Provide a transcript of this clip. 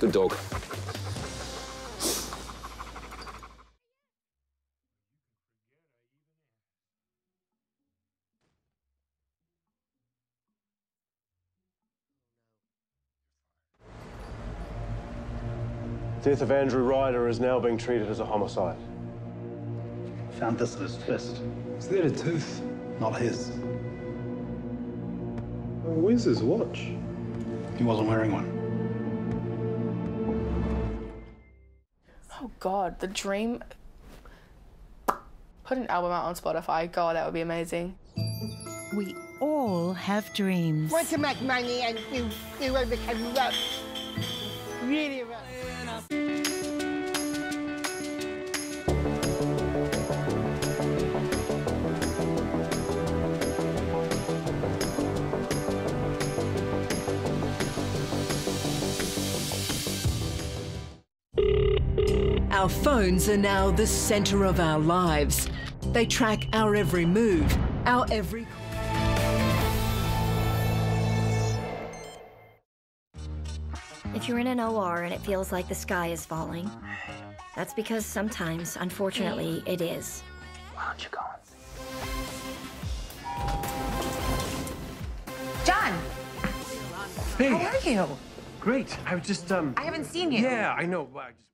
Good dog. Death of Andrew Ryder is now being treated as a homicide. Found this in his fist. Is that a tooth? Not his. Where's his watch? He wasn't wearing one. Oh God, the dream. Put an album out on Spotify. God, that would be amazing. We all have dreams. Want to make money and do, do what become rough. Really rough. Our phones are now the center of our lives. They track our every move, our every. If you're in an OR and it feels like the sky is falling, that's because sometimes, unfortunately, it is. Why don't you go? John! Hey, How are you? great. I was just um. I haven't seen you. Yeah, I know. I just.